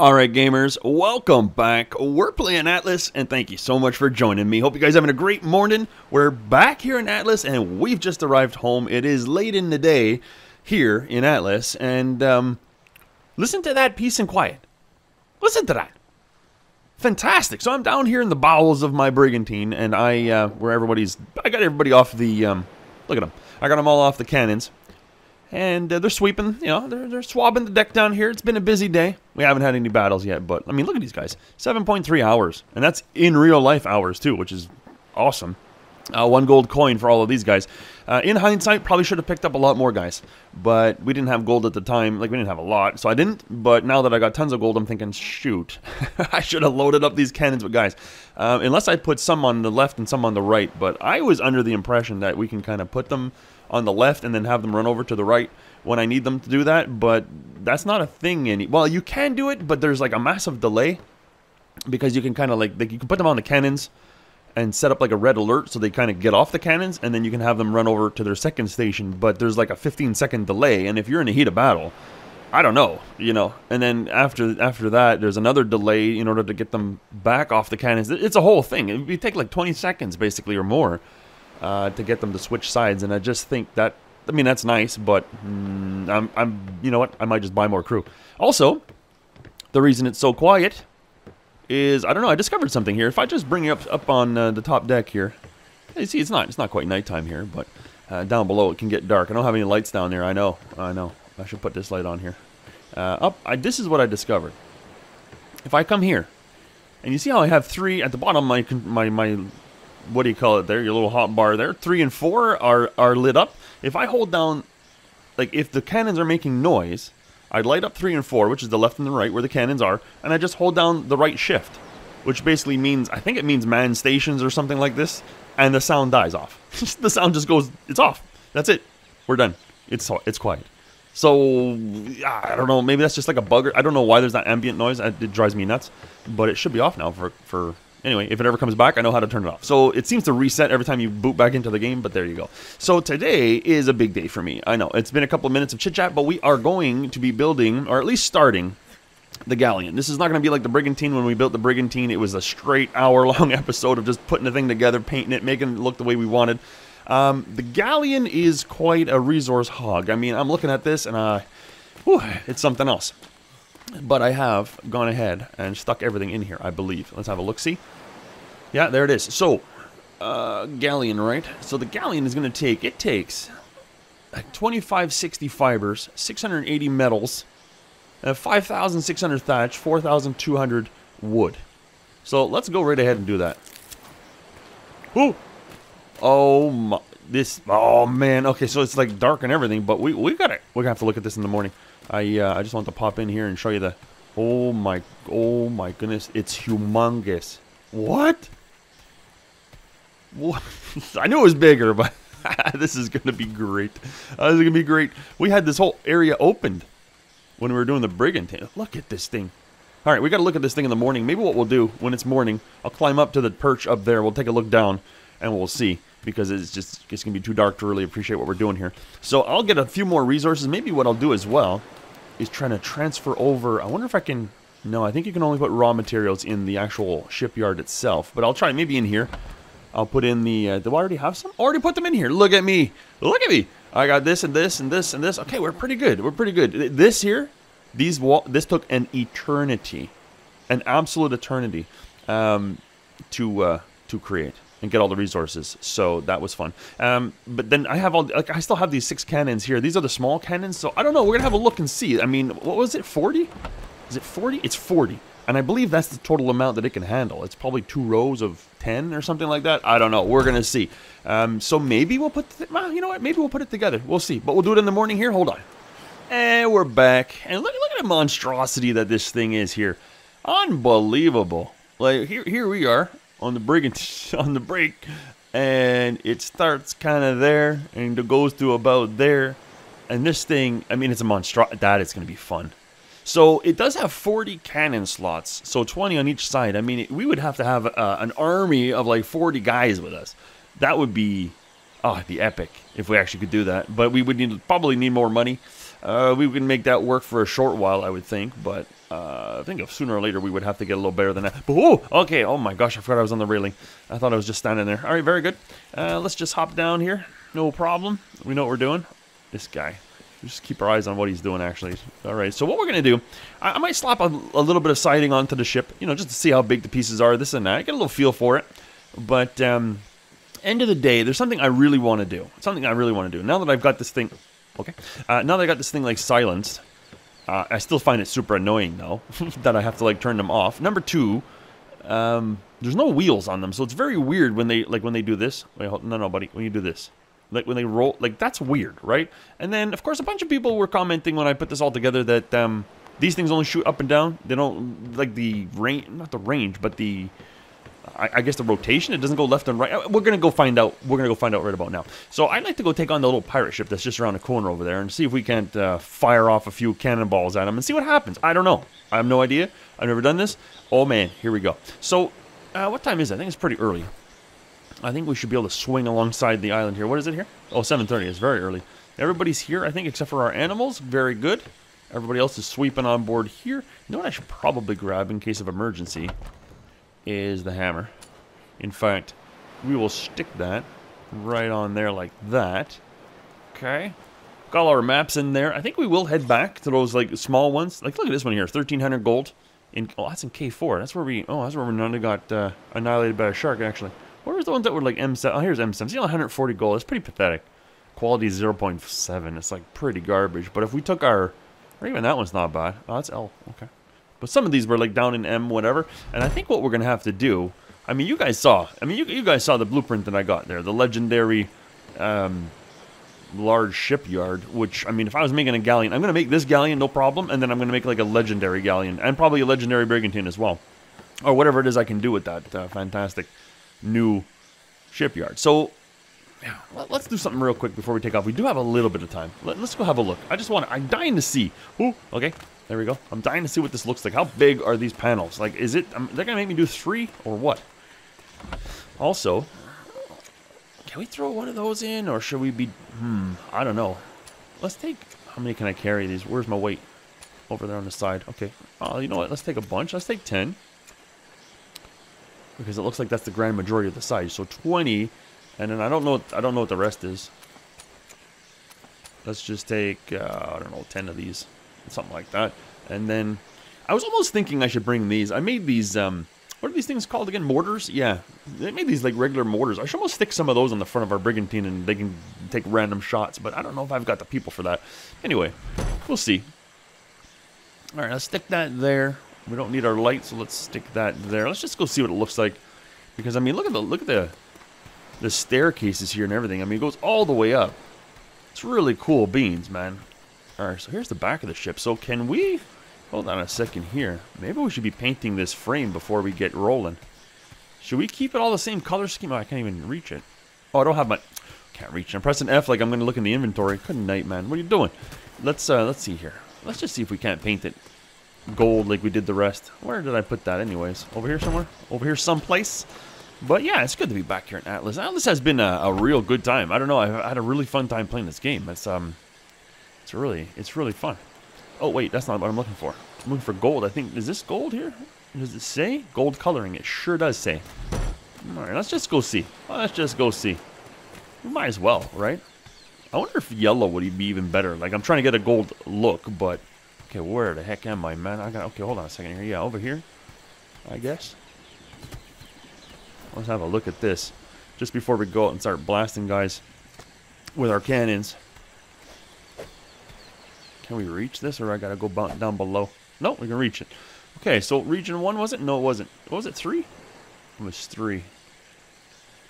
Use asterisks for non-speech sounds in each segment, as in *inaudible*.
Alright gamers, welcome back. We're playing Atlas and thank you so much for joining me. Hope you guys having a great morning. We're back here in Atlas and we've just arrived home. It is late in the day here in Atlas and um, listen to that peace and quiet. Listen to that. Fantastic. So I'm down here in the bowels of my brigantine and I, uh, where everybody's, I got everybody off the, um, look at them. I got them all off the cannons and uh, they're sweeping, you know, they're, they're swabbing the deck down here. It's been a busy day. We haven't had any battles yet, but, I mean, look at these guys. 7.3 hours, and that's in real life hours, too, which is awesome. Uh, one gold coin for all of these guys. Uh, in hindsight, probably should have picked up a lot more guys, but we didn't have gold at the time. Like, we didn't have a lot, so I didn't, but now that I got tons of gold, I'm thinking, shoot, *laughs* I should have loaded up these cannons with guys. Uh, unless I put some on the left and some on the right, but I was under the impression that we can kind of put them on the left and then have them run over to the right when I need them to do that, but that's not a thing any. Well, you can do it, but there's like a massive delay because you can kind of like, like you can put them on the cannons and set up like a red alert so they kind of get off the cannons and then you can have them run over to their second station, but there's like a 15 second delay and if you're in a heat of battle, I don't know, you know. And then after after that, there's another delay in order to get them back off the cannons. It's a whole thing. It would take like 20 seconds basically or more uh, to get them to switch sides. And I just think that, I mean, that's nice, but mm, I'm, I'm, you know what? I might just buy more crew. Also, the reason it's so quiet is, I don't know, I discovered something here. If I just bring you up, up on uh, the top deck here, you see, it's not, it's not quite nighttime here, but uh, down below it can get dark. I don't have any lights down there. I know, I know. I should put this light on here. Uh, up, I, this is what I discovered. If I come here, and you see how I have three at the bottom, my my my what do you call it there? Your little hot bar there. Three and four are are lit up. If I hold down, like if the cannons are making noise, I'd light up three and four, which is the left and the right where the cannons are, and I just hold down the right shift, which basically means I think it means man stations or something like this, and the sound dies off. *laughs* the sound just goes, it's off. That's it. We're done. It's it's quiet. So I don't know. Maybe that's just like a bugger. I don't know why there's that ambient noise. It drives me nuts. But it should be off now for for Anyway, if it ever comes back, I know how to turn it off. So it seems to reset every time you boot back into the game, but there you go. So today is a big day for me. I know, it's been a couple of minutes of chit-chat, but we are going to be building, or at least starting, the Galleon. This is not going to be like the Brigantine. When we built the Brigantine, it was a straight hour-long *laughs* episode of just putting the thing together, painting it, making it look the way we wanted. Um, the Galleon is quite a resource hog. I mean, I'm looking at this, and uh, whew, it's something else. But I have gone ahead and stuck everything in here, I believe. Let's have a look-see. Yeah, there it is. So, uh, galleon, right? So the galleon is going to take, it takes like 2560 fibers, 680 metals, uh, 5,600 thatch, 4,200 wood. So let's go right ahead and do that. Ooh! Oh my, this, oh man. Okay, so it's like dark and everything, but we, we got it. We're to have to look at this in the morning. I uh, I just want to pop in here and show you the. Oh my, oh my goodness, it's humongous. What? What? *laughs* I knew it was bigger, but *laughs* this is going to be great. Uh, this is going to be great. We had this whole area opened when we were doing the brigantine. Look at this thing. All right, we got to look at this thing in the morning. Maybe what we'll do when it's morning, I'll climb up to the perch up there. We'll take a look down, and we'll see because it's just it's going to be too dark to really appreciate what we're doing here. So I'll get a few more resources. Maybe what I'll do as well is trying to transfer over. I wonder if I can... No, I think you can only put raw materials in the actual shipyard itself. But I'll try maybe in here. I'll put in the... Uh, do I already have some? Already put them in here. Look at me. Look at me. I got this and this and this and this. Okay, we're pretty good. We're pretty good. This here, these wall, this took an eternity. An absolute eternity um, to, uh, to create and get all the resources. So that was fun. Um, but then I have all like I still have these six cannons here. These are the small cannons. So I don't know. We're gonna have a look and see. I mean, what was it? Forty? Is it forty? It's forty. And I believe that's the total amount that it can handle. It's probably two rows of 10 or something like that. I don't know. We're going to see. Um, so maybe we'll put... Well, you know what? Maybe we'll put it together. We'll see. But we'll do it in the morning here. Hold on. And we're back. And look, look at the monstrosity that this thing is here. Unbelievable. Like, here, here we are on the brigand *laughs* on the brake and it starts kind of there and it goes to about there. And this thing i mean it's a monstro that is going to be fun. So it does have 40 cannon slots so 20 on each side. I mean we would have to have uh, an army of like 40 guys with us. That would be oh it'd be epic if we actually could do that. But we would need probably need more money. Uh, we can make that work for a short while, I would think, but uh, I think if sooner or later we would have to get a little better than that. But, oh, okay. Oh my gosh, I forgot I was on the railing. I thought I was just standing there. All right, very good. Uh, let's just hop down here. No problem. We know what we're doing. This guy. Just keep our eyes on what he's doing, actually. All right, so what we're going to do, I, I might slap a, a, little bit of siding onto the ship, you know, just to see how big the pieces are, this and that. Get a little feel for it. But, um, end of the day, there's something I really want to do. Something I really want to do. Now that I've got this thing, okay, uh, now that I got this thing, like, silenced, uh, I still find it super annoying, though, *laughs* that I have to, like, turn them off. Number two, um, there's no wheels on them, so it's very weird when they, like, when they do this. Wait, hold, no, no, buddy, when you do this like when they roll like that's weird right and then of course a bunch of people were commenting when i put this all together that um, these things only shoot up and down they don't like the range not the range but the I, guess the rotation it doesn't go left and right uh, we're gonna go find out we're gonna go find out right about now so i'd like to go take on the little pirate ship that's just around the corner over there and see if we can't uh, fire off a few cannonballs at them and see what happens i don't know i have no idea i've never done this oh man here we go so uh, what time is it i think it's pretty early I think we should be able to swing alongside the island here. What is it here? Oh, 7.30. It's very early. Everybody's here, I think, except for our animals. Very good. Everybody else is sweeping on board here. You know what I should probably grab in case of emergency? Is the hammer. In fact, we will stick that right on there like that. Okay. Got all our maps in there. I think we will head back to those like small ones. Like look at this one here, 1300 gold. In oh, that's in K4. That's where we oh, that's where we got uh, annihilated by a shark actually. Where was the ones that were like M7? Oh, here's M7. See, 140 gold. It's pretty pathetic. Quality 0.7. It's like pretty garbage. But if we took our... Or even that one's not bad. Oh, that's L. Okay. But some of these were like down in M, whatever. And I think what we're going to have to do... I mean, you guys saw. I mean, you, you guys saw the blueprint that I got there. The legendary... Um, large shipyard, which, I mean, if I was making a galleon, I'm going to make this galleon, no problem, and then I'm going to make like a legendary galleon, and probably a legendary brigantine as well. Or whatever it is I can do with that uh, fantastic new shipyard. So, yeah, let, us do something real quick before we take off. We do have a little bit of time. Let, us go have a look. I just want to, I'm dying to see. Ooh, okay, there we go. I'm dying to see what this looks like. How big are these panels? Like, is it, um, they're going to make me do three or what? Also, can we throw one of those in or should we be, hmm, I don't know. Let's take, how many can I carry these? Where's my weight? Over there on the side. Okay. Oh, you know what? Let's take a bunch. Let's take 10 because it looks like that's the grand majority of the size. So 20, and then I don't know. I don't know what the rest is. Let's just take uh, I don't know 10 of these, something like that. And then I was almost thinking I should bring these. I made these. Um, what are these things called again? Mortars? Yeah, they made these like regular mortars. I should almost stick some of those on the front of our brigantine, and they can take random shots. But I don't know if I've got the people for that. Anyway, we'll see. All right, let's stick that there. We don't need our light, so let's stick that there. Let's just go see what it looks like. Because I mean, look at the look at the the staircases here and everything. I mean, it goes all the way up. It's really cool beans, man. All right, so here's the back of the ship. So can we hold on a second here? Maybe we should be painting this frame before we get rolling. Should we keep it all the same color scheme? Oh, I can't even reach it. Oh, I don't have my can't reach it. I'm pressing F like I'm gonna look in the inventory. Good night, man. What are you doing? Let's uh let's see here. Let's just see if we can't paint it gold like we did the rest. Where did I put that anyways? Over here somewhere? Over here someplace? But yeah, it's good to be back here in Atlas. Atlas has been a, a real good time. I don't know, I had a really fun time playing this game. It's um, it's really, it's really fun. Oh wait, that's not what I'm looking for. I'm looking for gold. I think, is this gold here? Does it say? Gold coloring. It sure does say. Alright, let's just go see. Let's just go see. We might as well, right? I wonder if yellow would be even better. Like, I'm trying to get a gold look, but Okay, where the heck am I, man? I got. Okay, hold on a second here. Yeah, over here. I guess. Let's have a look at this, just before we go out and start blasting guys with our cannons. Can we reach this, or I gotta go down below? No, we can reach it. Okay, so region one was it? No, it wasn't. Was it three? It was three.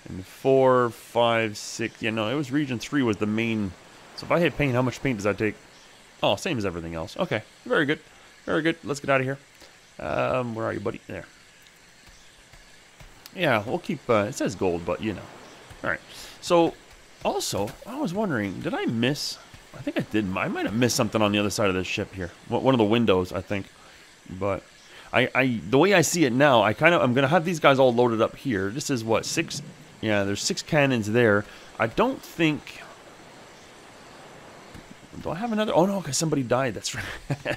And four, five, six. Yeah, no, it was region three was the main. So if I hit paint, how much paint does that take? Oh, same as everything else. Okay, very good. Very good. Let's get out of here. Um, where are you, buddy? There. Yeah, we'll keep, uh, it says gold, but you know. Alright, so, also, I was wondering, did I miss, I think I did, I might have missed something on the other side of this ship here. One of the windows, I think. But, I, I the way I see it now, I kind of, I'm going to have these guys all loaded up here. This is what, six, yeah, there's six cannons there. I don't think Do I have another? Oh no, because somebody died. That's *laughs* right.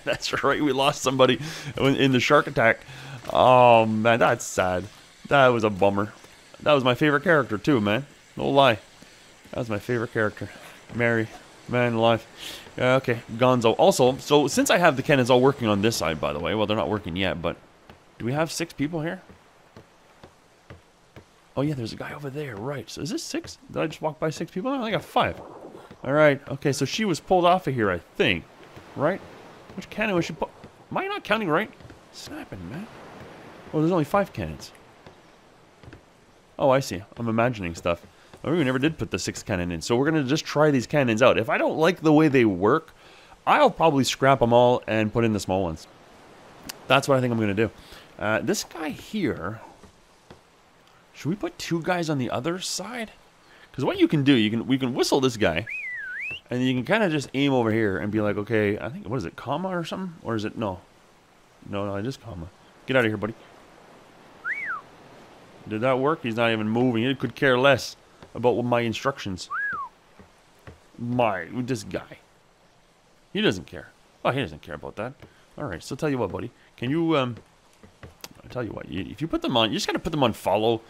that's right. We lost somebody in the shark attack. Oh man, that's sad. That was a bummer. That was my favorite character too, man. No lie. That was my favorite character. Mary, man alive. Okay, Gonzo. Also, so since I have the cannons all working on this side, by the way, well, they're not working yet, but do we have six people here? Oh yeah, there's a guy over there, right. So is this six? Did I just walk by six people? I got five. All right, okay, so she was pulled off of here, I think. Right? Which cannon was she put? Am I not counting right? Snapping, man. Oh, there's only five cannons. Oh, I see. I'm imagining stuff. Oh, we never did put the sixth cannon in, so we're going to just try these cannons out. If I don't like the way they work, I'll probably scrap them all and put in the small ones. That's what I think I'm going to do. Uh, this guy here... Should we put two guys on the other side? Because what you can do, you can we can whistle this guy, and you can kind of just aim over here and be like, okay, I think, what is it, comma or something? Or is it, no. No, no, it is comma. Get out of here, buddy. Did that work? He's not even moving. He could care less about my instructions. My, this guy. He doesn't care. Oh, he doesn't care about that. Alright, so tell you what, buddy. Can you, um... I tell you what, if you put them on, you just gotta put them on follow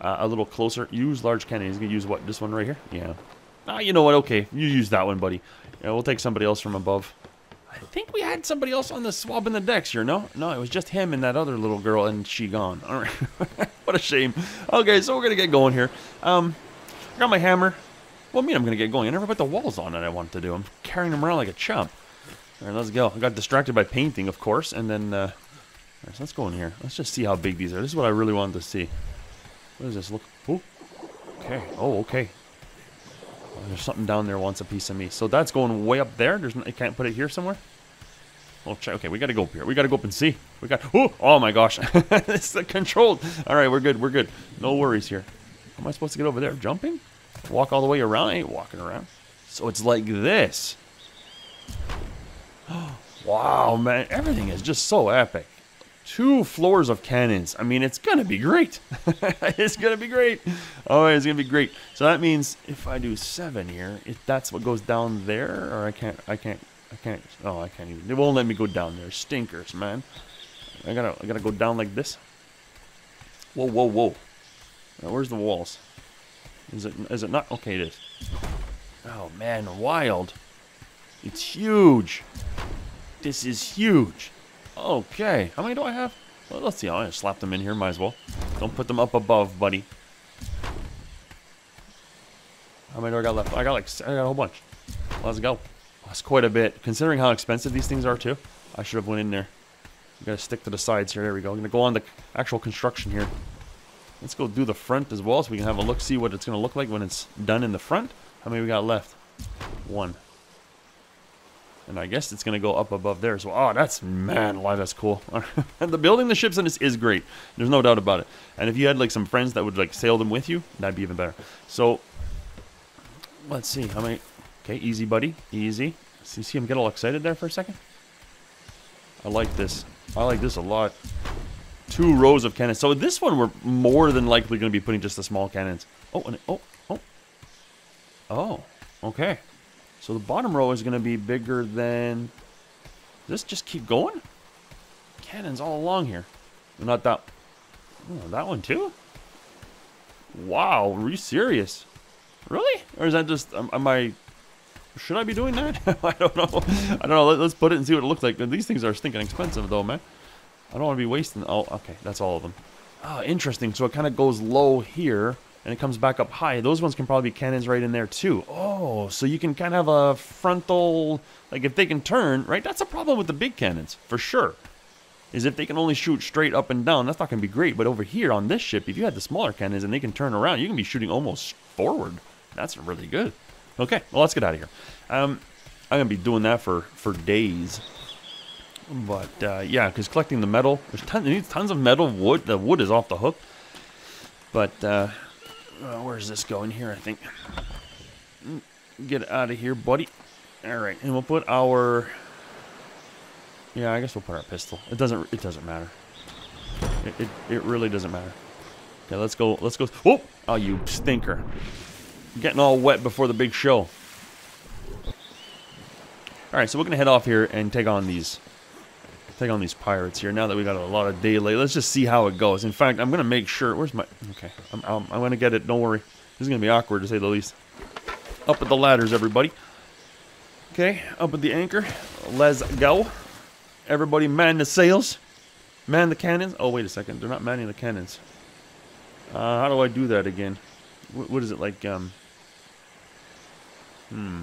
uh, a little closer. Use large cannon. He's gonna use what, this one right here? Yeah. Ah, you know what, okay. You use that one, buddy. Yeah, we'll take somebody else from above. I think we had somebody else on the swab in the decks here, no? No, it was just him and that other little girl, and she gone. All right. *laughs* what a shame. Okay, so we're going to get going here. Um, I got my hammer. Well, I mean I'm going to get going. I never put the walls on that I wanted to do. I'm carrying them around like a chump. All right, let's go. I got distracted by painting, of course, and then... Uh, so let's go in here. Let's just see how big these are. This is what I really wanted to see. What does this look... Oh, okay. Oh, okay. There's something down there wants a piece of me. So that's going way up there. There's no, you can't put it here somewhere. Well, check. Okay, we got to go up here. We got to go up and see. We got. Oh, oh my gosh, *laughs* it's the controlled. All right, we're good. We're good. No worries here. How am I supposed to get over there? Jumping? Walk all the way around? I ain't walking around. So it's like this. *gasps* wow, man, everything is just so epic two floors of cannons. I mean, it's gonna be great. *laughs* it's gonna be great. Oh, it's gonna be great. So that means if I do seven here, if that's what goes down there, or I can't, I can't, I can't. Oh, I can't even. They won't let me go down there. Stinkers, man. I gotta, I gotta go down like this. Whoa, whoa, whoa. Now, where's the walls? Is it, is it not? Okay, it is. Oh man, wild. It's huge. This is huge. Okay. How many do I have? Well, let's see. I'll slap them in here. Might as well. Don't put them up above, buddy. How many do I got left? I got like, I got a whole bunch. Let's go. That's quite a bit. Considering how expensive these things are, too. I should have went in there. We gotta stick to the sides here. There we go. I'm gonna go on the actual construction here. Let's go do the front as well so we can have a look, see what it's gonna look like when it's done in the front. How many we got left? One. And I guess it's going to go up above there as well. Oh, that's, man, why that's cool. and *laughs* the building the ships in this is great. There's no doubt about it. And if you had, like, some friends that would, like, sail them with you, that'd be even better. So, let's see. How many... Okay, easy, buddy. Easy. See, see him get all excited there for a second? I like this. I like this a lot. Two rows of cannons. So this one we're more than likely going to be putting just the small cannons. Oh, and, oh, oh. Oh, okay. So the bottom row is going to be bigger than... Does this just keep going? Cannons all along here. Not that... Oh, that one too? Wow, are you serious? Really? Or is that just... Um, am I... Should I be doing that? *laughs* I don't know. I don't know. Let, us put it and see what it looks like. These things are stinking expensive though, man. I don't want to be wasting... Oh, okay. That's all of them. Oh, interesting. So it kind of goes low here and it comes back up high. Those ones can probably be cannons right in there too. Oh, so you can kind of have a frontal, like if they can turn, right? That's a problem with the big cannons, for sure. Is if they can only shoot straight up and down, that's not going to be great. But over here on this ship, if you had the smaller cannons and they can turn around, you can be shooting almost forward. That's really good. Okay, well, let's get out of here. Um, I'm going to be doing that for, for days. But, uh, yeah, because collecting the metal, there's tons, tons of metal, wood. The wood is off the hook. But, uh, uh, where's this going here, I think? Get out of here, buddy. Alright, and we'll put our... Yeah, I guess we'll put our pistol. It doesn't, it doesn't matter. It, it, it really doesn't matter. Okay, let's go, let's go. Oh! Oh, you stinker. Getting all wet before the big show. Alright, so we're to head off here and take on these take on these pirates here now that we got a lot of daylight. Let's just see how it goes. In fact, I'm to make sure... Where's my... Okay, I'm, I'm, I'm to get it. Don't worry. This is to be awkward, to say the least. Up at the ladders, everybody. Okay, up at the anchor. Let's go. Everybody man the sails. Man the cannons. Oh, wait a second. They're not manning the cannons. Uh, how do I do that again? What, what is it like? Um. Hmm.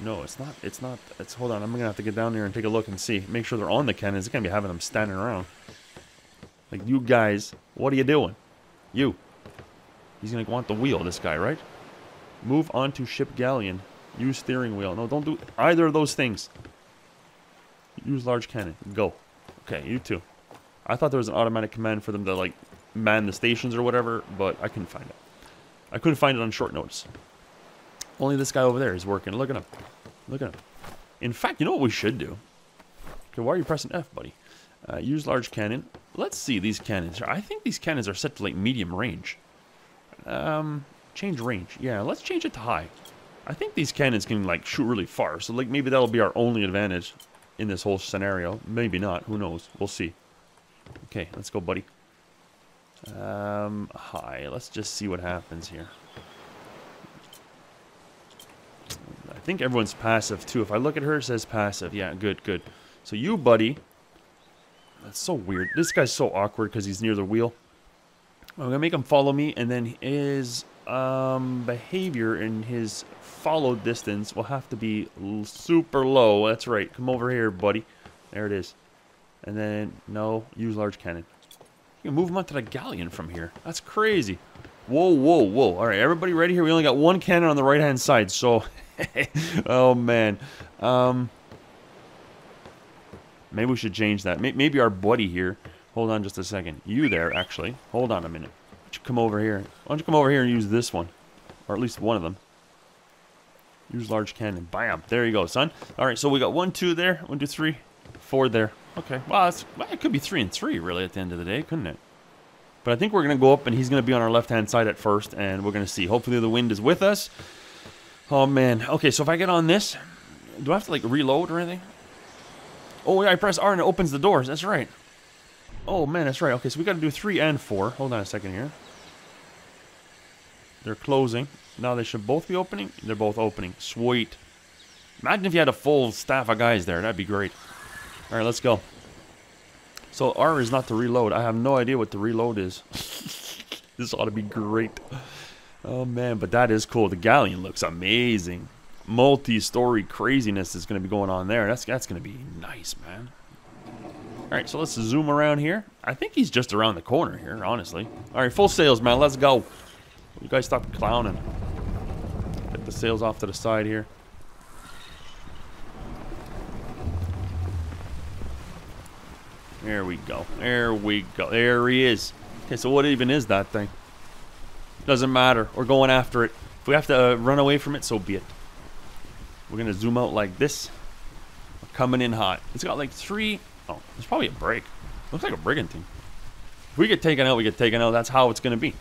No, it's not. It's not. It's hold on. I'm gonna have to get down there and take a look and see. Make sure they're on the cannons. It's gonna be having them standing around. Like you guys, what are you doing? You. He's gonna want the wheel. This guy, right? Move on to ship galleon. Use steering wheel. No, don't do either of those things. Use large cannon. Go. Okay, you too. I thought there was an automatic command for them to like man the stations or whatever, but I couldn't find it. I couldn't find it on short notice. Only this guy over there is working. Look at him. Look at him. In fact, you know what we should do? Okay, why are you pressing F, buddy? Uh, use large cannon. Let's see these cannons. I think these cannons are set to like medium range. Um, change range. Yeah, let's change it to high. I think these cannons can like shoot really far. So like maybe that'll be our only advantage in this whole scenario. Maybe not. Who knows? We'll see. Okay, let's go, buddy. Um, high. Let's just see what happens here. I think everyone's passive too. If I look at her, it says passive. Yeah, good, good. So you, buddy. That's so weird. This guy's so awkward because he's near the wheel. I'm going to make him follow me, and then his um, behavior and his follow distance will have to be super low. That's right. Come over here, buddy. There it is. And then, no, use large cannon. You can move him onto the galleon from here. That's crazy. Whoa, whoa, whoa. All right, everybody ready here? We only got one cannon on the right-hand side, so... *laughs* *laughs* oh, man. Um, maybe we should change that. Maybe our buddy here... Hold on just a second. You there, actually. Hold on a minute. Why don't you come over here? Why don't you come over here and use this one? Or at least one of them. Use large cannon. Bam. There you go, son. All right, so we got one, two there. One, two, three, four there. Okay. Well, well, it could be three and three, really, at the end of the day, couldn't it? But I think we're going to go up, and he's going to be on our left-hand side at first, and we're going to see. Hopefully the wind is with us. Oh, man. Okay, so if I get on this, do I have to, like, reload or anything? Oh, yeah, I press R and it opens the doors. That's right. Oh, man, that's right. Okay, so we got to do three and four. Hold on a second here. They're closing. Now they should both be opening. They're both opening. Sweet. Imagine if you had a full staff of guys there. That'd be great. All right, let's go. So R is not to reload. I have no idea what the reload is. *laughs* this ought to be great. Oh, man, but that is cool. The galleon looks amazing. Multi-story craziness is going to be going on there. That's, that's going to be nice, man. All right, so let's zoom around here. I think he's just around the corner here, honestly. All right, full sails, man. Let's go. You guys stop clowning. Get the sails off to the side here. There we go. There we go. There he is. Okay, so what even is that thing? Doesn't matter. We're going after it. If we have to uh, run away from it, so be it. We're going to zoom out like this. We're coming in hot. It's got like three Oh, there's probably a break. Looks like a brigantine. If we get taken out, we get taken out. That's how it's going to be.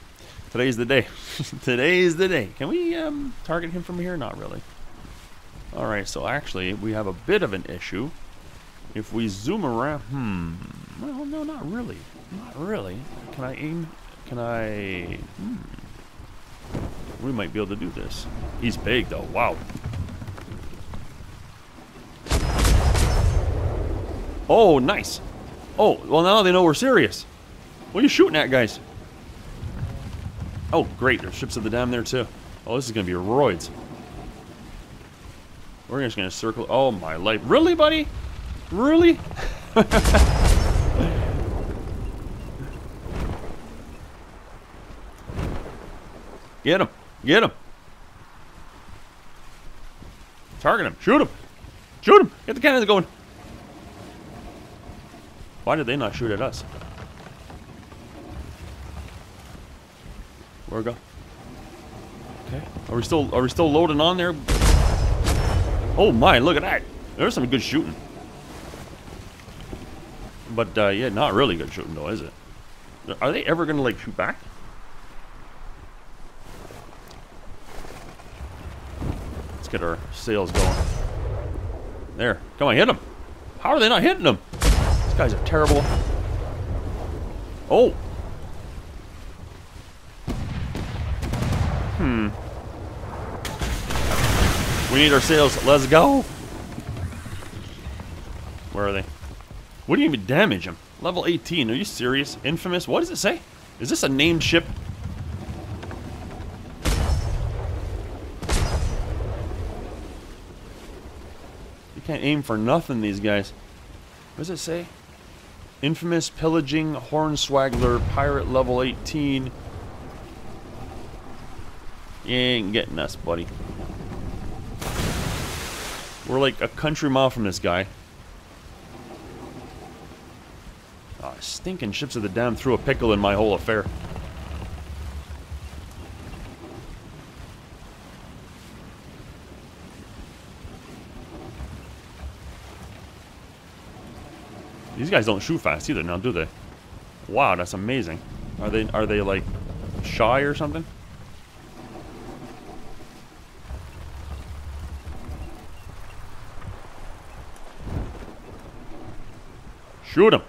Today's the day. *laughs* Today's the day. Can we um, target him from here? Not really. All right, so actually, we have a bit of an issue. If we zoom around, hmm, well, no, not really. Not really. Can I aim? Can I? Hmm. We might be able to do this. He's big, though. Wow. Oh, nice. Oh, well now they know we're serious. What are you shooting at, guys? Oh, great. There's ships of the damned there, too. Oh, this is going to be roids. We're just going to circle. Oh, my life. Really, buddy? Really? *laughs* Get him. Get him. Target him. Shoot him. Shoot him. Get the cannons going. Why did they not shoot at us? Where go? Okay. Are we still are we still loading on there? Oh my, look at that. There's some good shooting. But uh, yeah, not really good shooting though, is it? Are they ever gonna like shoot back? Sails going. There. Come on, hit him. How are they not hitting him? These guys are terrible. Oh. Hmm. We need our sails. Let's go. Where are they? What do you even damage them? Level 18. Are you serious? Infamous? What does it say? Is this a named ship? Can't aim for nothing, these guys. What does it say? Infamous Pillaging Hornswaggler Pirate Level 18. You ain't getting us, buddy. We're like a country mile from this guy. Oh, stinking ships of the damned threw a pickle in my whole affair. These guys don't shoot fast either now, do they? Wow, that's amazing. Are they are they like shy or something? Shoot him.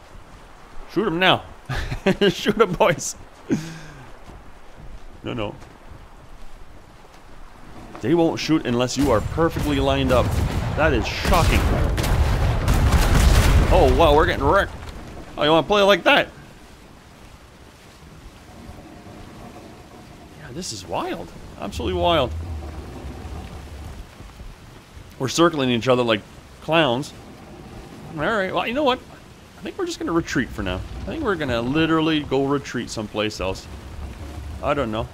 Shoot him now. *laughs* Shoot him, boys. no, no. They won't shoot unless you are perfectly lined up. That is shocking. Oh, wow, we're getting wrecked. Oh, you want to play like that? Yeah, this is wild. Absolutely wild. We're circling each other like clowns. Alright, well, you know what? I think we're just going to retreat for now. I think we're going to literally go retreat someplace else. I don't know.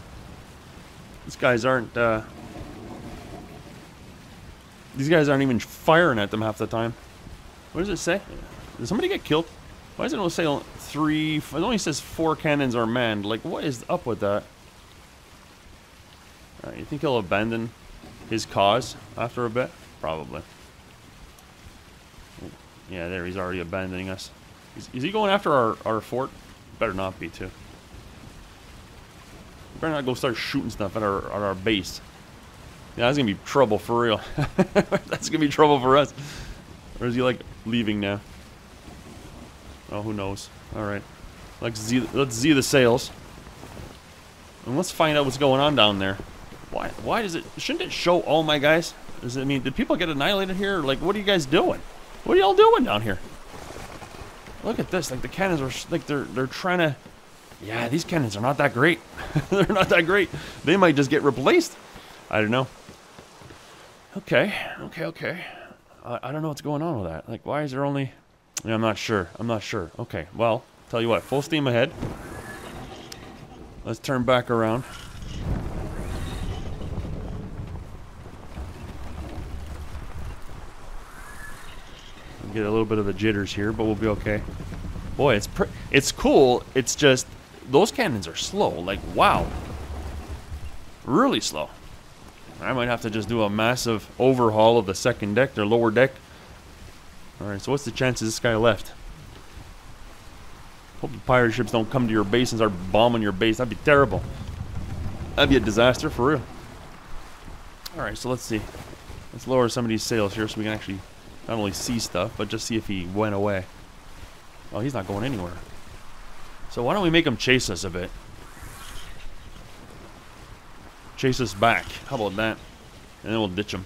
These guys aren't, uh... These guys aren't even firing at them half the time. What does it say? Did somebody get killed? Why does it only say three... It only says four cannons are manned. Like, what is up with that? You think he'll abandon his cause after a bit? Probably. Yeah, there, he's already abandoning us. Is, is he going after our, our fort? Better not be, too. Better not go start shooting stuff at our, at our base. Yeah, that's gonna be trouble for real. *laughs* that's gonna be trouble for us. Or is he, like, leaving now? Oh, who knows. Alright. Let's Z, let's Z the sails. And let's find out what's going on down there. Why, why does it... Shouldn't it show all my guys? Does it I mean, did people get annihilated here? Like, what are you guys doing? What are y'all doing down here? Look at this. Like, the cannons are... Like, they're, they're trying to... Yeah, these cannons are not that great. *laughs* they're not that great. They might just get replaced. I don't know. Okay. Okay, okay. I, I don't know what's going on with that. Like, why is there only... Yeah, I'm not sure. I'm not sure. Okay, well, tell you what. Full steam ahead. Let's turn back around. Get a little bit of the jitters here, but we'll be okay. Boy, it's it's cool. It's just those cannons are slow. Like wow, really slow. I might have to just do a massive overhaul of the second deck, their lower deck. All right, so what's the chances this guy left? Hope the pirate ships don't come to your base and start bombing your base. That'd be terrible. That'd be a disaster for real. All right, so let's see. Let's lower some of these sails here so we can actually not only see stuff, but just see if he went away. Oh, he's not going anywhere. So why don't we make him chase us a bit? Chase us back. How about that? And then we'll ditch him.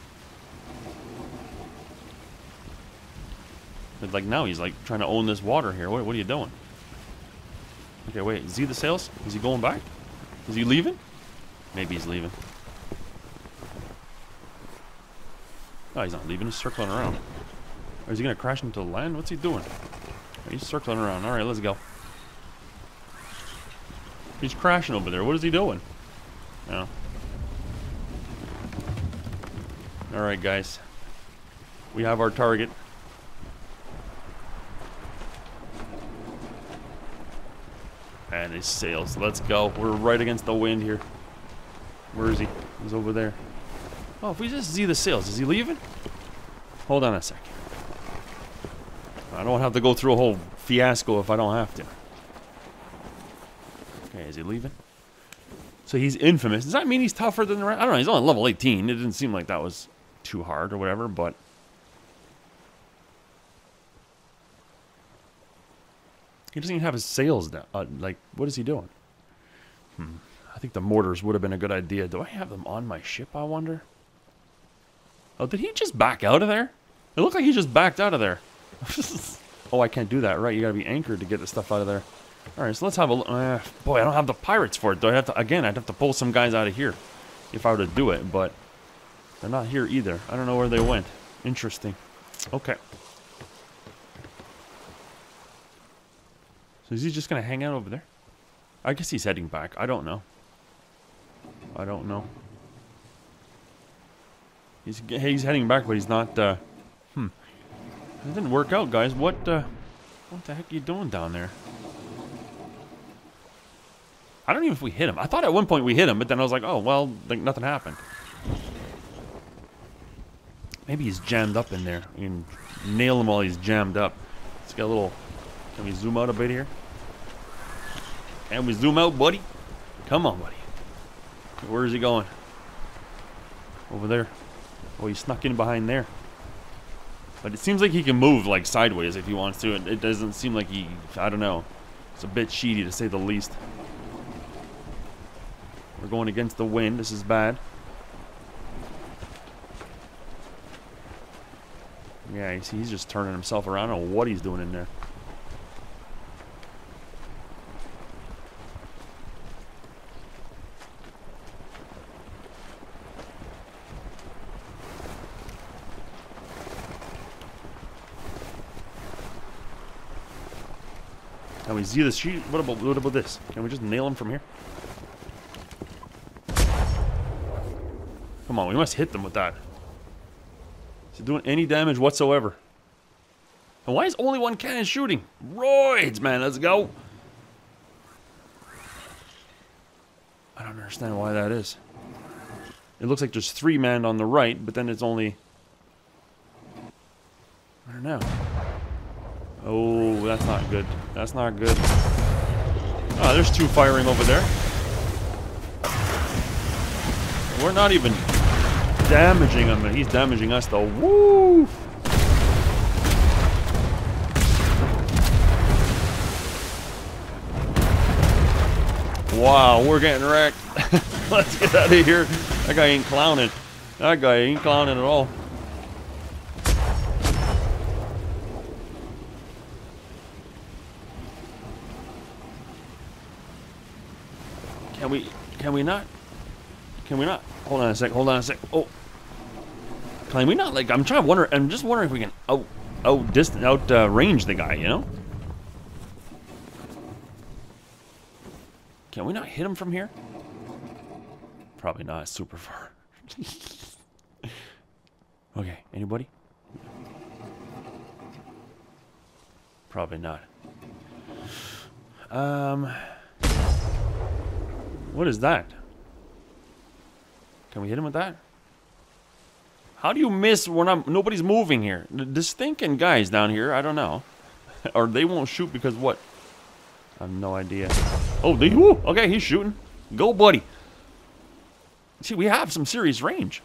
But like now he's like trying to own this water here. What, what are you doing? Okay, wait. Is he the sails? Is he going back? Is he leaving? Maybe he's leaving. Oh, he's not leaving. He's circling around. Or is he going to crash into the land? What's he doing? He's circling around. All right, let's go. He's crashing over there. What is he doing? No. All right, guys. We have our target. And his sails. Let's go. We're right against the wind here. Where is he? He's over there. Oh, if we just see the sails, is he leaving? Hold on a second. I don't have to go through a whole fiasco if I don't have to. Okay, is he leaving? So he's infamous. Does that mean he's tougher than the rest? I don't know. He's only level 18. It didn't seem like that was too hard or whatever, but he doesn't even have his sails now. Uh, like, what is he doing? Hmm. I think the mortars would have been a good idea. Do I have them on my ship, I wonder? Oh, did he just back out of there? It looked like he just backed out of there. *laughs* oh, I can't do that, right? You gotta be anchored to get the stuff out of there. Alright, so let's have a look. Uh, boy, I don't have the pirates for it, though. I have to, again, I'd have to pull some guys out of here if I were to do it, but they're not here either. I don't know where they went. Interesting. Okay. So is he just going to hang out over there? I guess he's heading back. I don't know. I don't know. He's he's heading back, but he's not. Uh, hmm. It didn't work out, guys. What uh, what the heck are you doing down there? I don't even if we hit him. I thought at one point we hit him, but then I was like, oh well, like nothing happened. Maybe he's jammed up in there. You can nail him while he's jammed up. Let's get a little can we zoom out a bit here? Can we zoom out, buddy? Come on, buddy. Where is he going? Over there. Oh, he snuck in behind there. But it seems like he can move, like, sideways if he wants to. It doesn't seem like he... I don't know. It's a bit cheaty, to say the least. We're going against the wind. This is bad. Yeah, you see, he's just turning himself around. I don't know what he's doing in there. Can we see the sheet? What about what about this? Can we just nail him from here? Come on, we must hit them with that. Is it doing any damage whatsoever? And why is only one cannon shooting? Roids, man, let's go. I don't understand why that is. It looks like there's three men on the right, but then it's only... I don't know. Oh, that's not good. That's not good. Ah, oh, there's two firing over there. We're not even damaging him, and he's damaging us though. Woo! Wow, we're getting wrecked. *laughs* Let's get out of here. That guy ain't clowning. That guy ain't clowning at all. Can we, can we not? Can we not? Hold on a sec, hold on a sec. Oh. Can we not, like, I'm trying to wonder, I'm just wondering if we can out, out, distant, out uh, range the guy, you know? Can we not hit him from here? Probably not, super far. *laughs* okay, anybody? Probably not. Um... What is that? Can we hit him with that? How do you miss when I'm... Nobody's moving here. The stinking guys down here, I don't know. *laughs* or they won't shoot because what? I have no idea. Oh, they... Woo, okay, he's shooting. Go, buddy. See, we have some serious range.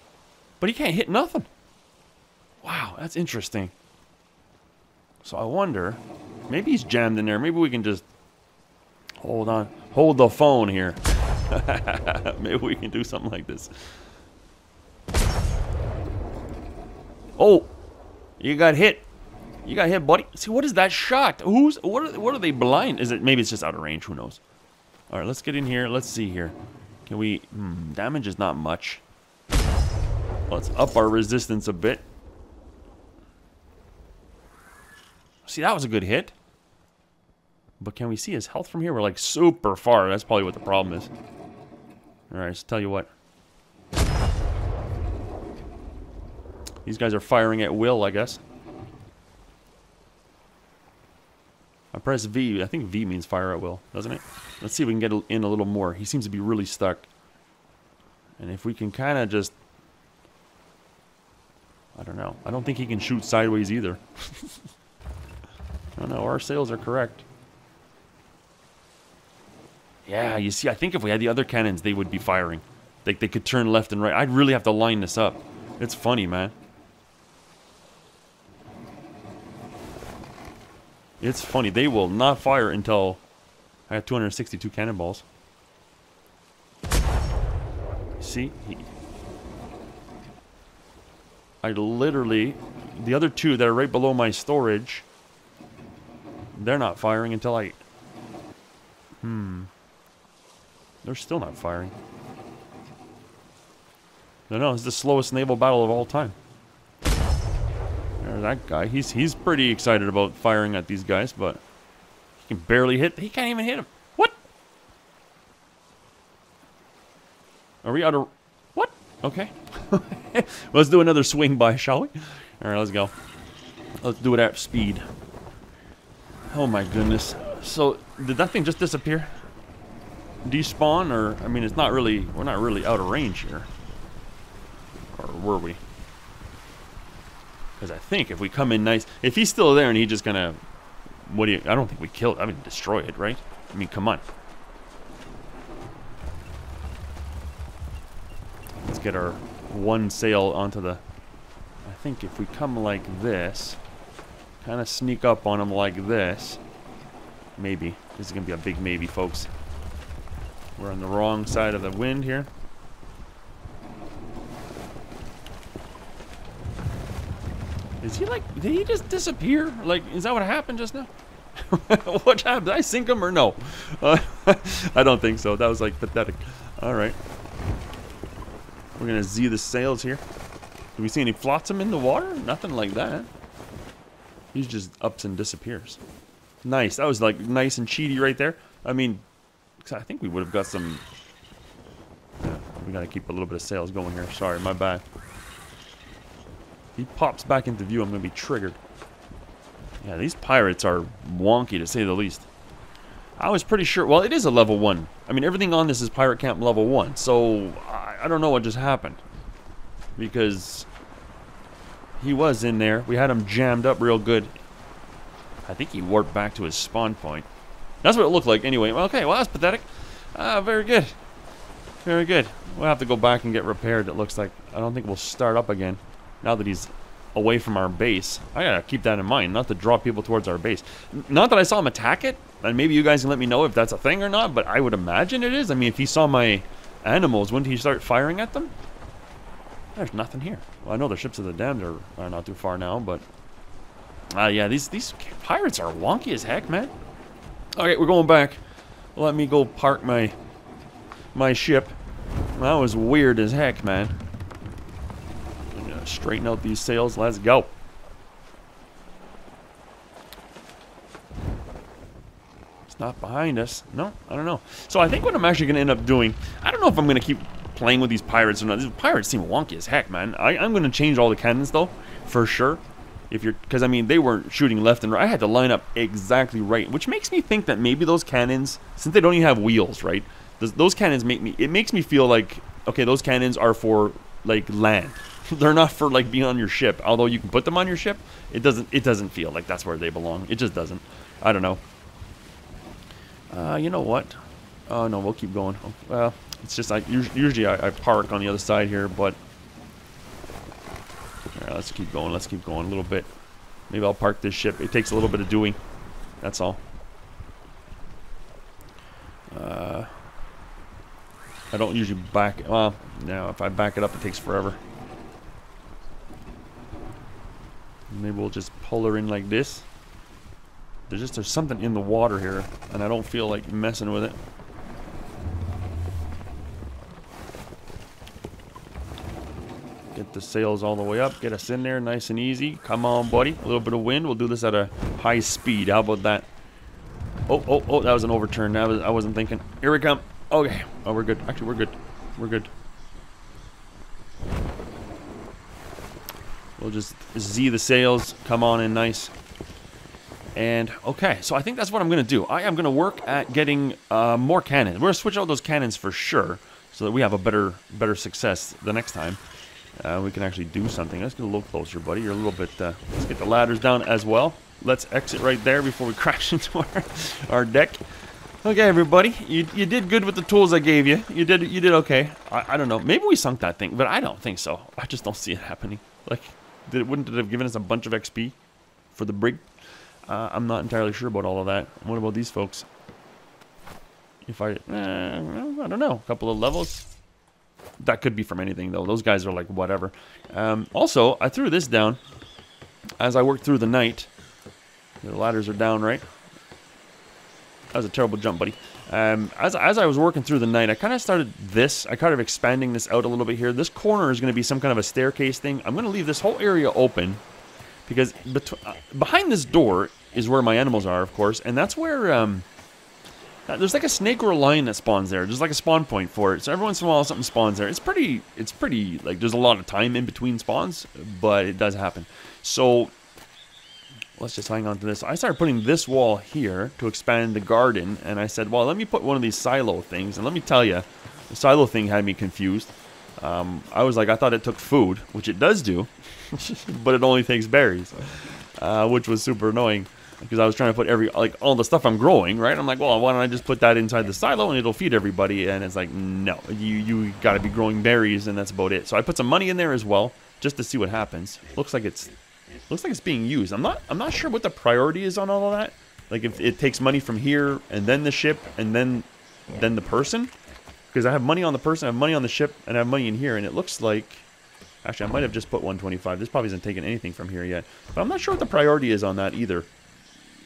But he can't hit nothing. Wow, that's interesting. So I wonder... Maybe he's jammed in there. Maybe we can just... Hold on. Hold the phone here. *laughs* Maybe we can do something like this. Oh, you got hit. You got hit, buddy. See, what is that shot? Who's what? Are, what are they blind? Is it maybe it's just out of range? Who knows? All right, let's get in here. Let's see here. Can we? Hmm, damage is not much. Let's up our resistance a bit. See, that was a good hit. But can we see his health from here? We're like super far. That's probably what the problem is. Alright, so tell you what. These guys are firing at will, I guess. I press V. I think V means fire at will, doesn't it? Let's see if we can get in a little more. He seems to be really stuck. And if we can kind of just... I don't know. I don't think he can shoot sideways either. I don't know. Our sails are correct. Yeah, you see, I think if we had the other cannons, they would be firing. Like, they could turn left and right. I'd really have to line this up. It's funny, man. It's funny. They will not fire until I have 262 cannonballs. See? I literally... The other two that are right below my storage, they're not firing until I... Hmm. They're still not firing. No, no, it's the slowest naval battle of all time. That guy. He's he's pretty excited about firing at these guys, but he can barely hit. He can't even hit him. What? Are we out of... What? Okay. *laughs* let's do another swing by, shall we? All right, let's go. Let's do it at speed. Oh my goodness. So, did that thing just disappear? Despawn, or... I mean, it's not really... We're not really out of range here. Or were we? Because I think if we come in nice... If he's still there and he just gonna... What do you... I don't think we kill it. I mean, destroy it, right? I mean, come on. Let's get our one sail onto the... I think if we come like this... Kind of sneak up on him like this... Maybe. This is to be a big maybe, folks. We're on the wrong side of the wind here. Is he like, did he just disappear? Like, is that what happened just now? *laughs* what happened? Did I sink him or no? Uh, *laughs* I don't think so. That was like pathetic. All right. We're going to Z the sails here. Do we see any flotsam in the water? Nothing like that. He just ups and disappears. Nice. That was like nice and cheaty right there. I mean, I think we would have got some... Yeah, we got to keep a little bit of sails going here. Sorry, my bad he pops back into view, I'm going to be triggered. Yeah, these pirates are wonky to say the least. I was pretty sure, well, it is a level 1. I mean, everything on this is Pirate Camp level 1, so I, I don't know what just happened. Because he was in there. We had him jammed up real good. I think he warped back to his spawn point. That's what it looked like anyway. Okay, well, that's pathetic. Ah, very good. Very good. We'll have to go back and get repaired, it looks like. I don't think we'll start up again now that he's away from our base. I gotta keep that in mind, not to draw people towards our base. Not that I saw him attack it, and maybe you guys can let me know if that's a thing or not, but I would imagine it is. I mean, if he saw my animals, wouldn't he start firing at them? There's nothing here. Well, I know the ships of the damned are, are not too far now, but... Uh, yeah, these, these pirates are wonky as heck, man. Okay, we're going back. Let me go park my my ship. That was weird as heck, man straighten out these sails. Let's go. It's not behind us. No, I don't know. So I think what I'm actually going to end up doing, I don't know if I'm going to keep playing with these pirates or not. These pirates seem wonky as heck, man. I, I'm going to change all the cannons, though, for sure. If you're, because I mean, they weren't shooting left and right. I had to line up exactly right, which makes me think that maybe those cannons, since they don't even have wheels, right? Those, those cannons make me, it makes me feel like, okay, those cannons are for like land *laughs* they're not for like being on your ship. Although you can put them on your ship, it doesn't it doesn't feel like that's where they belong. It just doesn't. I don't know. Uh, you know what? Oh no, we'll keep going. Well, it's just I usually I, I, park on the other side here, but all right, let's keep going. Let's keep going a little bit. Maybe I'll park this ship. It takes a little bit of doing. That's all. Uh, I don't usually back. Well, now if I back it up, it takes forever. Maybe we'll just pull her in like this. There's just there's something in the water here, and I don't feel like messing with it. Get the sails all the way up. Get us in there nice and easy. Come on, buddy. A little bit of wind. We'll do this at a high speed. How about that? Oh, oh, oh, that was an overturn. That was, I wasn't thinking. Here we come. Okay. Oh, we're good. Actually, we're good. We're good. We'll just Z the sails, come on in nice. And, okay, so I think that's what I'm going to do. I am going to work at getting uh, more cannons. We're going to switch out those cannons for sure, so that we have a better better success the next time. Uh, we can actually do something. Let's get a little closer, buddy. You're a little bit... Uh, let's get the ladders down as well. Let's exit right there before we *laughs* crash into our, our deck. Okay, everybody, you, you did good with the tools I gave you. You did you did okay. I, I don't know. Maybe we sunk that thing, but I don't think so. I just don't see it happening. Like, did, wouldn't it have given us a bunch of XP for the brig? Uh, I'm not entirely sure about all of that. What about these folks? If I, eh, I don't know, a couple of levels. That could be from anything though. Those guys are like whatever. Um, also, I threw this down as I worked through the night. The ladders are down, right? That was a terrible jump, buddy. Um, as, as I was working through the night, I kind of started this. I kind of expanding this out a little bit here. This corner is going to be some kind of a staircase thing. I'm going to leave this whole area open because uh, behind this door is where my animals are, of course, and that's where um, uh, there's like a snake or a lion that spawns there. There's like a spawn point for it. So every once in a while, something spawns there. It's pretty. It's pretty like there's a lot of time in between spawns, but it does happen. So let's just hang on to this. I started putting this wall here to expand the garden, and I said, well, let me put one of these silo things. And let me tell you, the silo thing had me confused. Um, I was like, I thought it took food, which it does do, *laughs* but it only takes berries, uh, which was super annoying because I was trying to put every like all the stuff I'm growing, right? I'm like, well, why don't I just put that inside the silo and it'll feed everybody? And it's like, no, you you got to be growing berries, and that's about it. So I put some money in there as well, just to see what happens. Looks like it's looks like it's being used. I'm not I'm not sure what the priority is on all of that. Like if it takes money from here and then the ship and then then the person, because I have money on the person, I have money on the ship, and I have money in here, and it looks like. Actually, I might have just put 125. This probably isn't taking anything from here yet. But I'm not sure what the priority is on that either.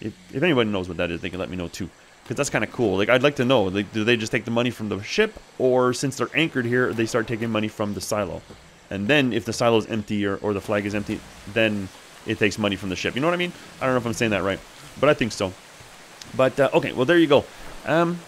If, if anybody knows what that is, they can let me know too. Because that's kind of cool. Like, I'd like to know, like, do they just take the money from the ship? Or since they're anchored here, they start taking money from the silo? And then if the silo is empty or, or the flag is empty, then it takes money from the ship. You know what I mean? I don't know if I'm saying that right. But I think so. But, uh, okay, well, there you go. Um,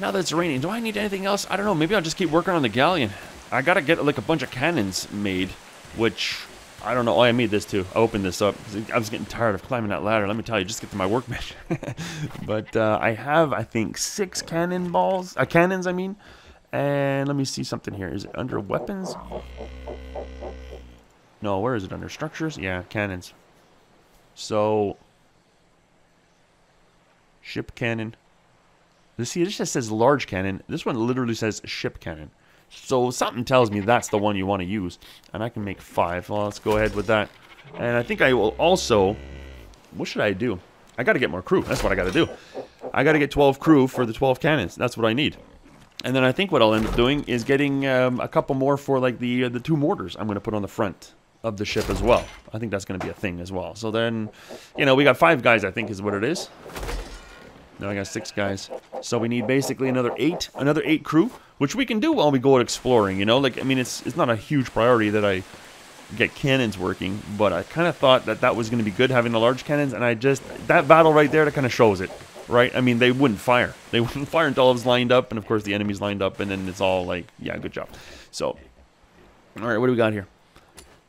now that it's raining, do I need anything else? I don't know. Maybe I'll just keep working on the galleon. I gotta get, like, a bunch of cannons made, which I don't know. Oh, I made this too. I opened this up I was getting tired of climbing that ladder. Let me tell you, just get to my workbench. *laughs* but uh, I have, I think, six cannonballs. Uh, cannons, I mean. And let me see something here. Is it under weapons? No, where is it? Under structures? Yeah, cannons. So, ship cannon. This see, this just says large cannon. This one literally says ship cannon. So something tells me that's the one you want to use. And I can make five. Well, let's go ahead with that. And I think I will also... What should I do? I got to get more crew. That's what I got to do. I got to get 12 crew for the 12 cannons. That's what I need. And then I think what I'll end up doing is getting um, a couple more for like the uh, the two mortars I'm going to put on the front of the ship as well. I think that's going to be a thing as well. So then, you know, we got five guys, I think is what it is. Now I got six guys. So we need basically another eight, another eight crew, which we can do while we go out exploring, you know? Like, I mean, it's, it's not a huge priority that I get cannons working, but I kind of thought that that was going to be good having the large cannons, and I just, that battle right there, that kind of shows it, right? I mean, they wouldn't fire. They *laughs* wouldn't fire until it was lined up, and of course the enemy's lined up, and then it's all like, yeah, good job. So, all right, what do we got here?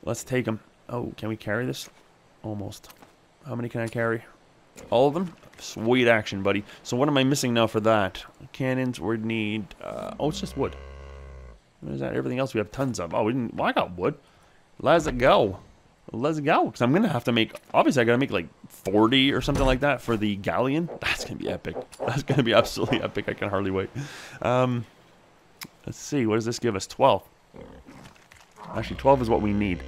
Let's take them. Oh, can we carry this? Almost. How many can I carry? All of them? Sweet action, buddy. So what am I missing now for that? Cannons, we need... Uh, oh, it's just wood. What is that? Everything else we have tons of. Oh, we didn't... Well, I got wood. Let's go. Let's go. Because I'm going to have to make... Obviously, I got to make like 40 or something like that for the galleon. That's going to be epic. That's going to be absolutely epic. I can hardly wait. Um, let's see. What does this give us? 12. Actually, 12 is what we need.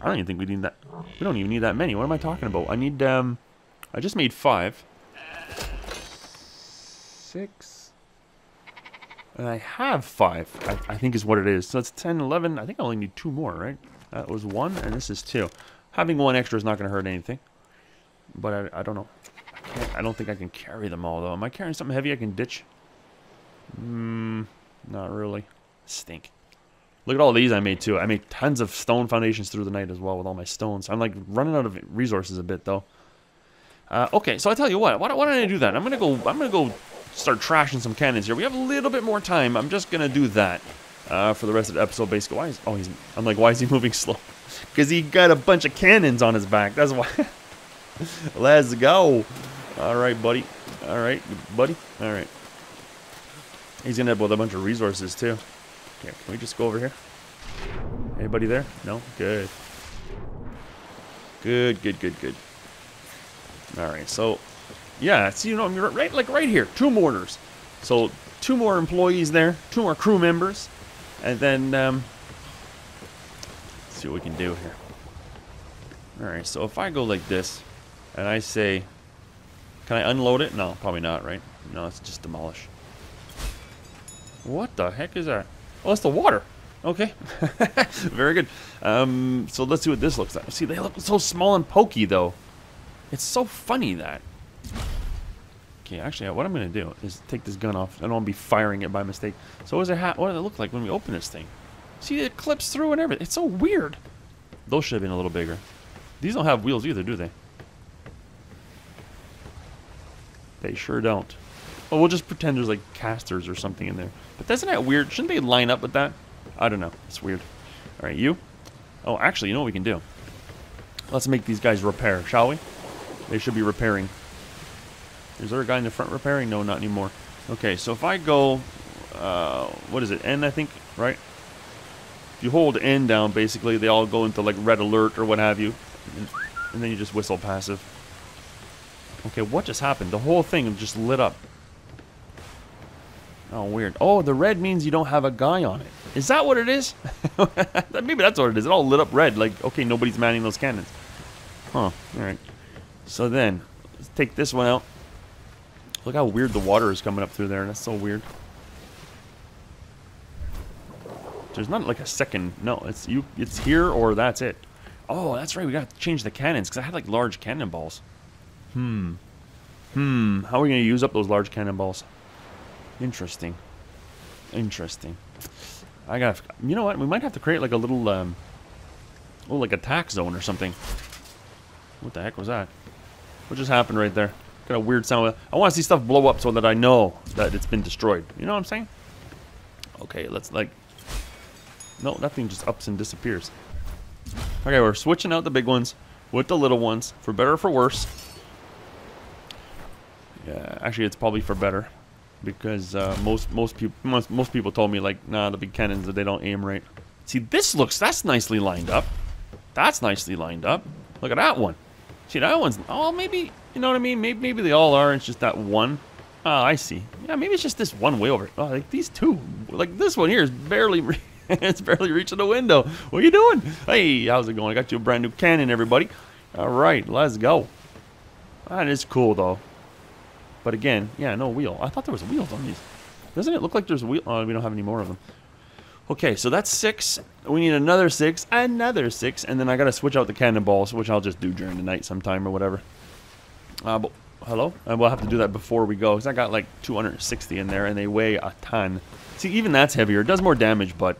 I don't even think we need that. We don't even need that many. What am I talking about? I need... um. I just made five six. And I have five, I, I, think is what it is. So it's 10, 11. I think I only need two more, right? That was one, and this is two. Having one extra is not going to hurt anything. But I, I don't know. I, I, don't think I can carry them all, though. Am I carrying something heavy I can ditch? Hmm, not really. Stink. Look at all these I made, too. I made tons of stone foundations through the night as well with all my stones. I'm, like, running out of resources a bit, though. Uh, okay, so I tell you what. Why, why don't I do that? I'm gonna go. I'm gonna go start trashing some cannons here. We have a little bit more time. I'm just gonna do that uh, for the rest of the episode. Basically, why is oh he's I'm like why is he *laughs* moving slow? Because he got a bunch of cannons on his back. That's why. *laughs* *laughs* Let's go. All right, buddy. All right, buddy. All right. He's gonna have with a bunch of resources too. Okay, can we just go over here? Anybody there? No. Good. Good. Good. Good. Good. All right. So yeah, see, you know, right, like right here, two mortars. So two more employees there, two more crew members, and then um, see what we can do here. All right, so if I go like this, And I say, can I unload it? No, probably not, right? No, it's just demolish. What the heck is that? Oh, that's the water. Okay. *laughs* Very good. Um, so let's see what this looks like. See, they look so small and pokey, though. It's so funny, that. Okay, actually, what I'm going to do is take this gun off. I don't want to be firing it by mistake. So what does it, what does it look like when we open this thing? See, it clips through and everything. It's so weird. Those should have been a little bigger. These don't have wheels either, do they? They sure don't. Well, we'll just pretend there's like casters or something in there. But isn't that weird? Shouldn't they line up with that? I don't know. It's weird. All right, you? Oh, actually, you know what we can do? Let's make these guys repair, shall we? They should be repairing. Is there a guy in the front repairing? No, not anymore. Okay, so if I go, uh, what is it, N, I think, right? If you hold N down, basically, they all go into like red alert or what have you. And, and then you just whistle passive. Okay, what just happened? The whole thing just lit up. Oh, weird. Oh, the red means you don't have a guy on it. Is that what it is? *laughs* Maybe that's what it is. It all lit up red. Like, okay, nobody's manning those cannons. Huh. Alright. So then, let's take this one out. Look how weird the water is coming up through there. That's so weird. There's not like a second. No, it's you. It's here or that's it. Oh, that's right. We got to change the cannons because I had like large cannonballs. Hmm. Hmm. How are we going to use up those large cannonballs? Interesting. Interesting. I got. You know what? We might have to create like a little, um, oh, like attack zone or something. What the heck was that? What just happened right there? Kind of weird sound. I want to see stuff blow up so that I know that it's been destroyed. You know what I'm saying? Okay, let's like. No, that thing just ups and disappears. Okay, we're switching out the big ones with the little ones, for better or for worse. Actually, it's probably for better because uh, most most people most, most people told me like, nah, the big cannons that they don't aim right. See, this looks that's nicely lined up. That's nicely lined up. Look at that one. See, that one's oh maybe you know what I mean. Maybe maybe they all are. It's just that one. Oh, I see. Yeah, maybe it's just this one way over. Oh, like these two. Like this one here is barely. *laughs* it's barely reaching the window. What are you doing? Hey, how's it going? I got you a brand new cannon, everybody. All right, let's go. That is cool though. But again, yeah, no wheel. I thought there was wheels on these. Doesn't it look like there's a wheel? Oh, we don't have any more of them. Okay, so that's six. We need another six, another six, and then I gotta switch out the cannonballs, which I'll just do during the night sometime or whatever. Uh, but, hello? And we'll have to do that before we go, because I got like 260 in there, and they weigh a ton. See, even that's heavier. It does more damage, but...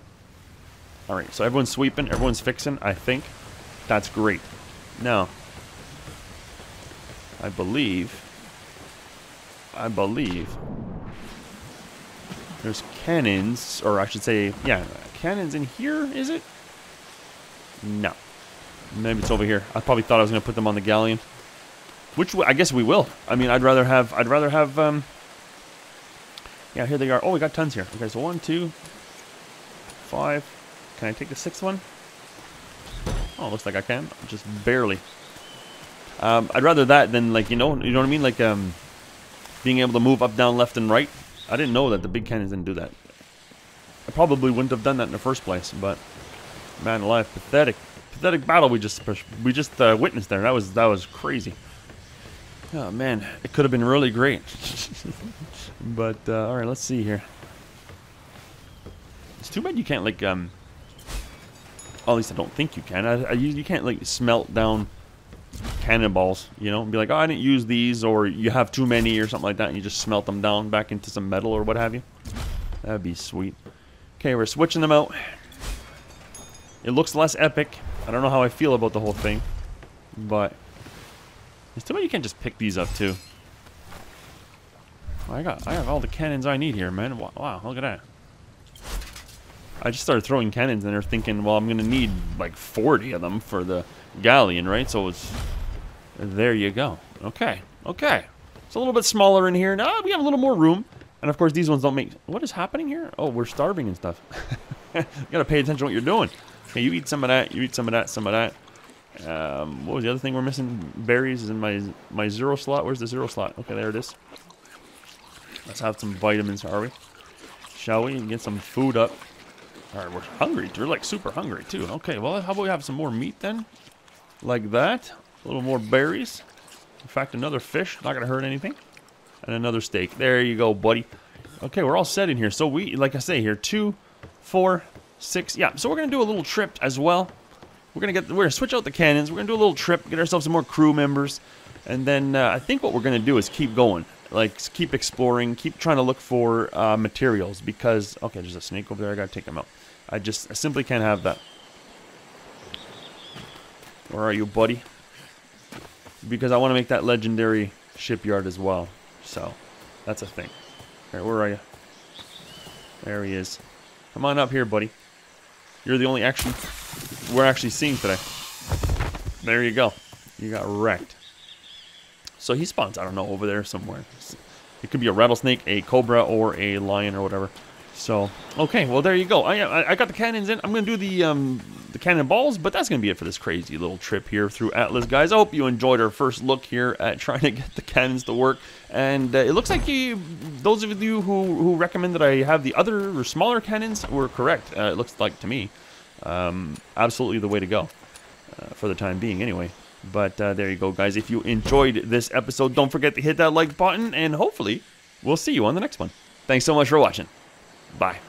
Alright, so everyone's sweeping, everyone's fixing, I think. That's great. Now, I believe I believe. There's cannons, or I should say, yeah, cannons in here, is it? No. Maybe it's over here. I probably thought I was going to put them on the galleon. Which I guess we will. I mean, I'd rather have, I'd rather have, um, yeah, here they are. Oh, we got tons here. Okay, so one, two, five. Can I take the sixth one? Oh, looks like I can. Just barely. Um, I'd rather that than like, you know, you know what I mean? Like, um, being able to move up, down, left, and right. I didn't know that the big cannons didn't do that. I probably wouldn't have done that in the first place, but man alive, pathetic, pathetic battle we just we just uh, witnessed there. That was that was crazy. Oh man, it could have been really great. *laughs* but uh, all right, let's see here. It's too bad you can't like um. at least I don't think you can. I, I you can't like smelt down cannonballs, you know, and be like, oh, I didn't use these, or you have too many, or something like that, and you just smelt them down back into some metal or what have you. That'd be sweet. Okay, we're switching them out. It looks less epic. I don't know how I feel about the whole thing, but it's too bad you can't just pick these up too. I got, I have all the cannons I need here, man. Wow, look at that. I just started throwing cannons and they're thinking, well, I'm gonna need like 40 of them for the galleon, right? So it's there you go. Okay, okay. It's a little bit smaller in here. Now we have a little more room. And of course, these ones don't make... What is happening here? Oh, we're starving and stuff. *laughs* you gotta pay attention to what you're doing. Okay, you eat some of that, you eat some of that, some of that. Um, what was the other thing we're missing? Berries is in my my zero slot. Where's the zero slot? Okay, there it is. Let's have some vitamins, are we? Shall we? Get some food up. All right, we're hungry. We're like super hungry too. Okay, well, how about we have some more meat then? Like that. A little more berries. In fact, another fish. Not going to hurt anything. And another steak. There you go, buddy. Okay, we're all set in here. So we, like I say here, two, four, six. Yeah, so we're going to do a little trip as well. We're going to get, we're going to switch out the cannons. We're going to do a little trip, get ourselves some more crew members. And then uh, I think what we're going to do is keep going. Like, keep exploring, keep trying to look for uh, materials. Because, okay, there's a snake over there. I got to take him out. I just I simply can't have that. Where are you, buddy? Because I want to make that legendary shipyard as well. So, that's a thing. Alright, where are you? There he is. Come on up here, buddy. You're the only action we're actually seeing today. There you go. You got wrecked. So he spawns, I don't know, over there somewhere. It could be a rattlesnake, a cobra, or a lion or whatever. So, okay, well, there you go. I, I got the cannons in. I'm going to do the um, the cannonballs, but that's going to be it for this crazy little trip here through Atlas, guys. I hope you enjoyed our first look here at *laughs* trying to get the cannons to work. And uh, it looks like you, those of you who, who recommend that I have the other or smaller cannons were correct. Uh, it looks like to me. Um, absolutely the way to go uh, for the time being, anyway. But uh, there you go, guys. If you enjoyed this episode, don't forget to hit that like button, and hopefully, we'll see you on the next one. Thanks so much for watching. Bye.